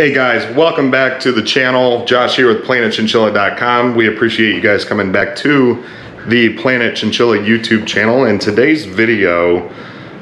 Hey guys, welcome back to the channel. Josh here with PlanetChinchilla.com. We appreciate you guys coming back to the Planet Chinchilla YouTube channel. And today's video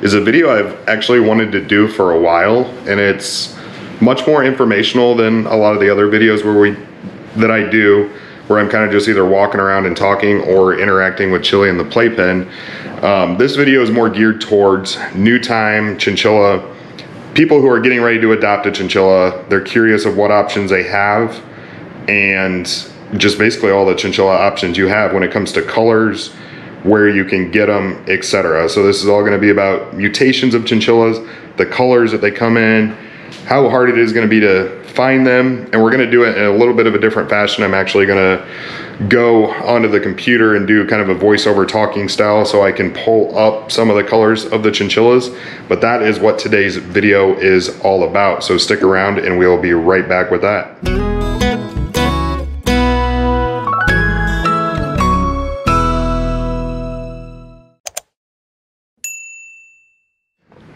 is a video I've actually wanted to do for a while, and it's much more informational than a lot of the other videos where we that I do, where I'm kind of just either walking around and talking or interacting with Chili in the playpen. Um, this video is more geared towards new time chinchilla people who are getting ready to adopt a chinchilla, they're curious of what options they have and just basically all the chinchilla options you have when it comes to colors, where you can get them, etc. So this is all going to be about mutations of chinchillas, the colors that they come in, how hard it is going to be to find them, and we're going to do it in a little bit of a different fashion. I'm actually going to go onto the computer and do kind of a voiceover talking style so I can pull up some of the colors of the chinchillas. But that is what today's video is all about. So stick around and we'll be right back with that.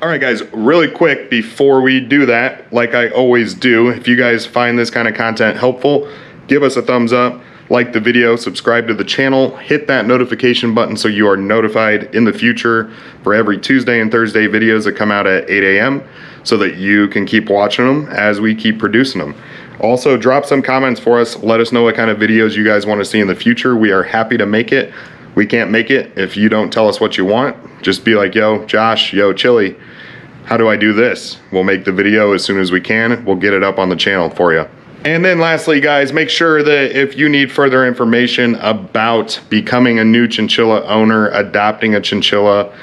All right, guys, really quick before we do that, like I always do, if you guys find this kind of content helpful, give us a thumbs up like the video, subscribe to the channel, hit that notification button so you are notified in the future for every Tuesday and Thursday videos that come out at 8 a.m. so that you can keep watching them as we keep producing them. Also, drop some comments for us. Let us know what kind of videos you guys want to see in the future. We are happy to make it. We can't make it if you don't tell us what you want. Just be like, yo, Josh, yo, Chili, how do I do this? We'll make the video as soon as we can. We'll get it up on the channel for you. And then lastly, guys, make sure that if you need further information about becoming a new chinchilla owner, adopting a chinchilla,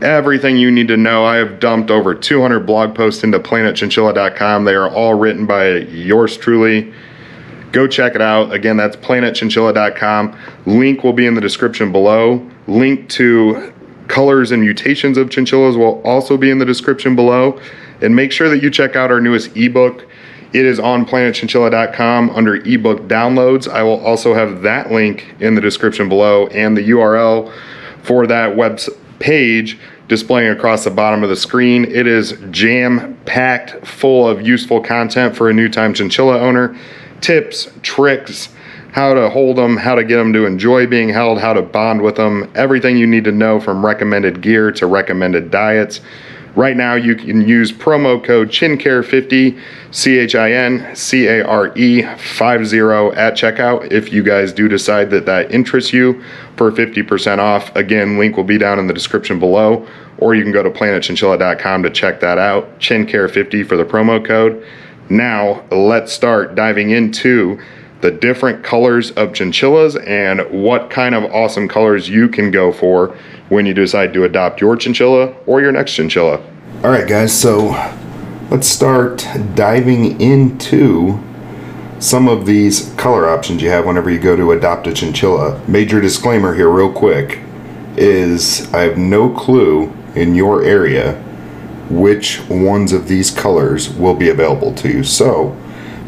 everything you need to know, I have dumped over 200 blog posts into planetchinchilla.com. They are all written by yours truly. Go check it out. Again, that's planetchinchilla.com. Link will be in the description below. Link to colors and mutations of chinchillas will also be in the description below. And make sure that you check out our newest ebook it is on planetchinchilla.com under ebook downloads. I will also have that link in the description below and the URL for that web page displaying across the bottom of the screen. It is jam packed full of useful content for a new time chinchilla owner. Tips, tricks, how to hold them, how to get them to enjoy being held, how to bond with them, everything you need to know from recommended gear to recommended diets. Right now, you can use promo code CHINCARE50, C H I N C A R E 50 at checkout if you guys do decide that that interests you for 50% off. Again, link will be down in the description below, or you can go to planetchinchilla.com to check that out. ChinCare50 for the promo code. Now, let's start diving into the different colors of chinchillas and what kind of awesome colors you can go for when you decide to adopt your chinchilla or your next chinchilla. All right, guys, so let's start diving into some of these color options you have whenever you go to adopt a chinchilla. Major disclaimer here, real quick, is I have no clue in your area which ones of these colors will be available to you. So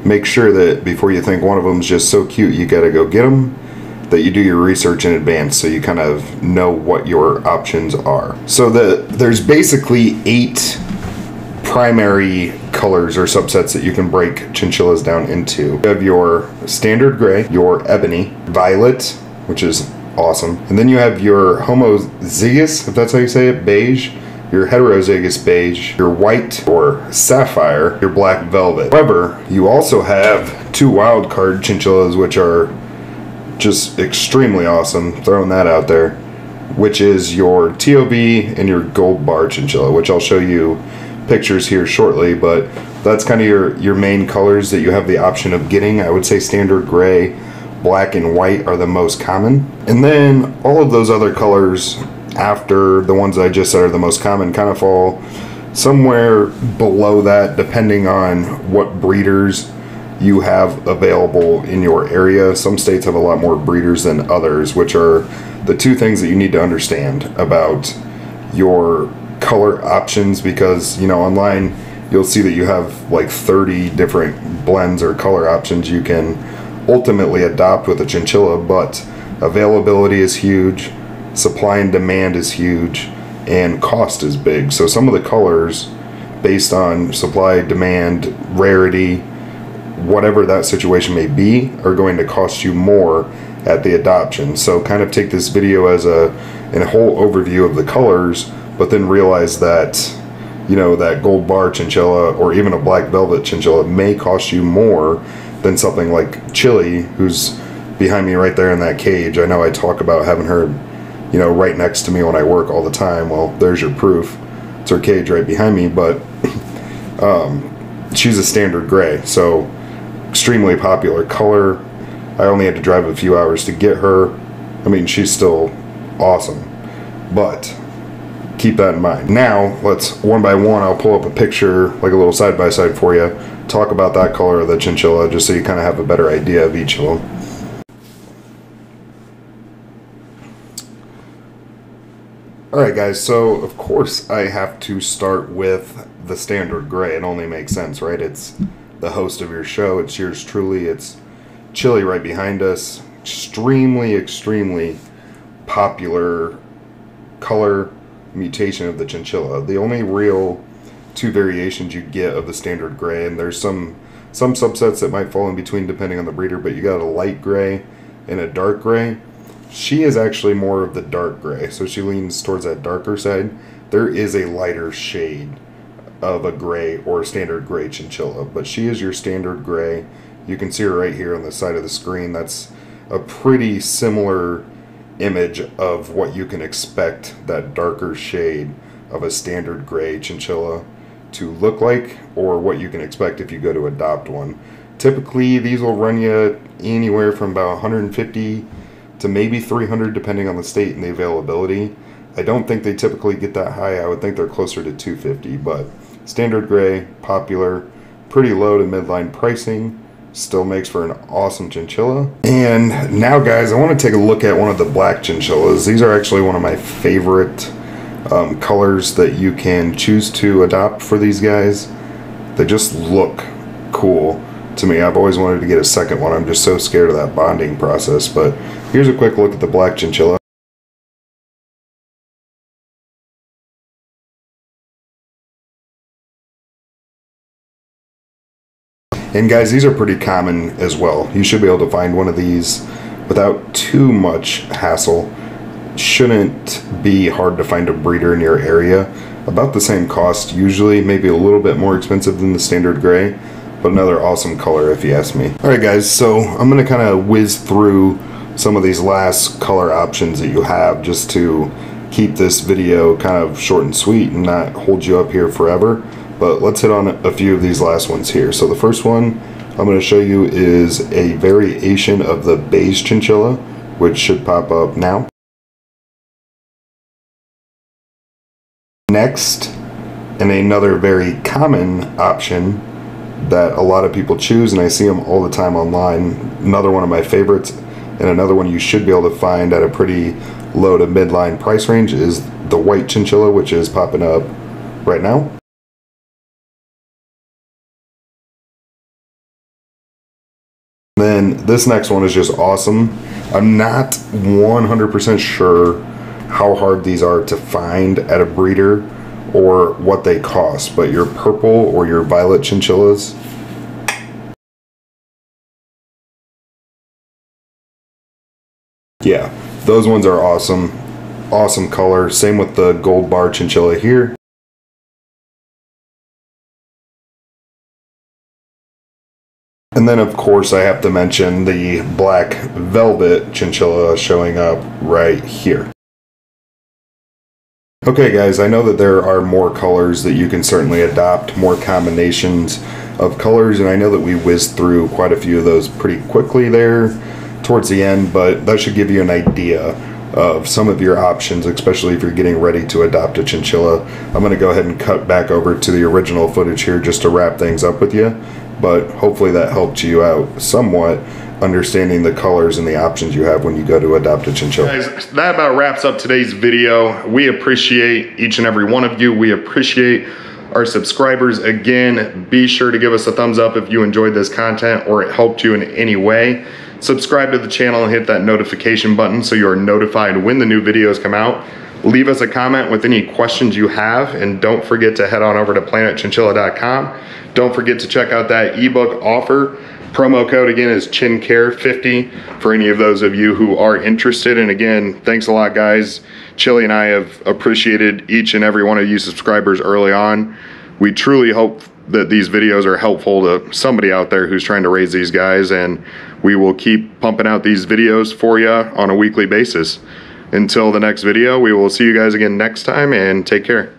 make sure that before you think one of them is just so cute, you got to go get them that you do your research in advance so you kind of know what your options are. So the there's basically eight primary colors or subsets that you can break chinchillas down into. You have your standard gray, your ebony, violet, which is awesome, and then you have your homozygous, if that's how you say it, beige, your heterozygous beige, your white or sapphire, your black velvet. However, you also have two wild card chinchillas, which are just extremely awesome. Throwing that out there, which is your TOV and your gold bar chinchilla, which I'll show you pictures here shortly. But that's kind of your your main colors that you have the option of getting. I would say standard gray, black, and white are the most common, and then all of those other colors after the ones I just said are the most common kind of fall somewhere below that, depending on what breeders you have available in your area. Some states have a lot more breeders than others, which are the two things that you need to understand about your color options because, you know, online you'll see that you have like 30 different blends or color options you can ultimately adopt with a chinchilla, but availability is huge, supply and demand is huge, and cost is big. So some of the colors based on supply, demand, rarity, whatever that situation may be, are going to cost you more at the adoption. So kind of take this video as a, a whole overview of the colors, but then realize that you know that gold bar chinchilla or even a black velvet chinchilla may cost you more than something like Chili, who's behind me right there in that cage. I know I talk about having her, you know, right next to me when I work all the time. Well, there's your proof. It's her cage right behind me, but um, she's a standard gray, so extremely popular color. I only had to drive a few hours to get her. I mean, she's still awesome, but keep that in mind. Now, let's one by one, I'll pull up a picture, like a little side by side for you, talk about that color of the chinchilla, just so you kind of have a better idea of each of them. Alright guys, so of course I have to start with the standard gray. It only makes sense, right? It's the host of your show. It's yours truly. It's Chili right behind us. Extremely, extremely popular color mutation of the chinchilla. The only real two variations you get of the standard gray, and there's some some subsets that might fall in between depending on the breeder, but you got a light gray and a dark gray. She is actually more of the dark gray, so she leans towards that darker side. There is a lighter shade of a gray or a standard gray chinchilla, but she is your standard gray. You can see her right here on the side of the screen. That's a pretty similar image of what you can expect that darker shade of a standard gray chinchilla to look like or what you can expect if you go to adopt one. Typically these will run you anywhere from about 150 to maybe 300 depending on the state and the availability. I don't think they typically get that high. I would think they're closer to 250, but standard gray, popular, pretty low to midline pricing, still makes for an awesome chinchilla. And now guys, I want to take a look at one of the black chinchillas. These are actually one of my favorite um, colors that you can choose to adopt for these guys. They just look cool to me. I've always wanted to get a second one. I'm just so scared of that bonding process. But here's a quick look at the black chinchilla. And guys, these are pretty common as well. You should be able to find one of these without too much hassle. Shouldn't be hard to find a breeder in your area. About the same cost usually, maybe a little bit more expensive than the standard gray but another awesome color if you ask me. Alright guys, so I'm going to kind of whiz through some of these last color options that you have just to keep this video kind of short and sweet and not hold you up here forever. But let's hit on a few of these last ones here. So the first one I'm going to show you is a variation of the beige chinchilla, which should pop up now. Next, and another very common option that a lot of people choose, and I see them all the time online. Another one of my favorites, and another one you should be able to find at a pretty low to midline price range is the white chinchilla, which is popping up right now. Then this next one is just awesome. I'm not 100% sure how hard these are to find at a breeder or what they cost, but your purple or your violet chinchillas, yeah, those ones are awesome. Awesome color. Same with the gold bar chinchilla here. And then of course I have to mention the black velvet chinchilla showing up right here. Okay guys, I know that there are more colors that you can certainly adopt, more combinations of colors, and I know that we whizzed through quite a few of those pretty quickly there towards the end, but that should give you an idea of some of your options, especially if you're getting ready to adopt a chinchilla. I'm going to go ahead and cut back over to the original footage here just to wrap things up with you, but hopefully that helped you out somewhat understanding the colors and the options you have when you go to adopt a chinchilla. Guys, that about wraps up today's video. We appreciate each and every one of you. We appreciate our subscribers. Again, be sure to give us a thumbs up if you enjoyed this content or it helped you in any way. Subscribe to the channel and hit that notification button so you are notified when the new videos come out. Leave us a comment with any questions you have, and don't forget to head on over to planetchinchilla.com. Don't forget to check out that ebook offer. Promo code again is ChinCare50 for any of those of you who are interested. And again, thanks a lot, guys. Chili and I have appreciated each and every one of you subscribers early on. We truly hope that these videos are helpful to somebody out there who's trying to raise these guys, and we will keep pumping out these videos for you on a weekly basis. Until the next video, we will see you guys again next time and take care.